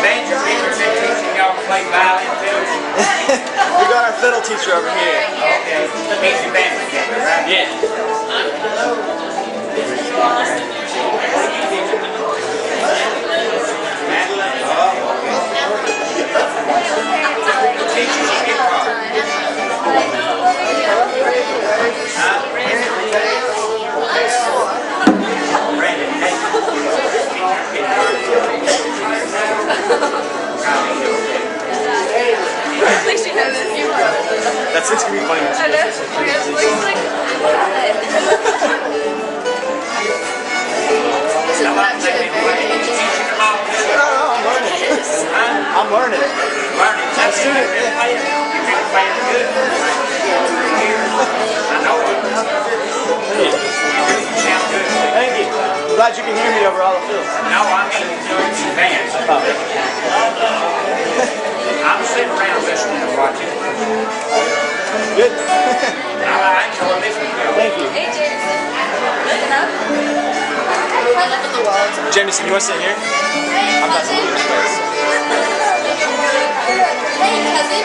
Teacher been teaching y'all to play violin too? we got our fiddle teacher over here. Okay. Band teacher, right? Yeah. Teach That's it's gonna be funny. I know. Because it looks like This is actually a very interesting. No, no, I'm learning. I'm learning. Learning, that's student, You've been playing, you've been playing good. Three years. I know it. You do, you sound good. Thank you. I'm glad you can hear me over all the fields. No, I mean, you dance. Oh, I'm sitting around listening and watching. Good. I, I enjoy listening to it. Thank you. Hey, Jameson. Good enough. I look at the walls. Jamison, you want to sit here? Hey, I'm not sitting here. Hey, cousin.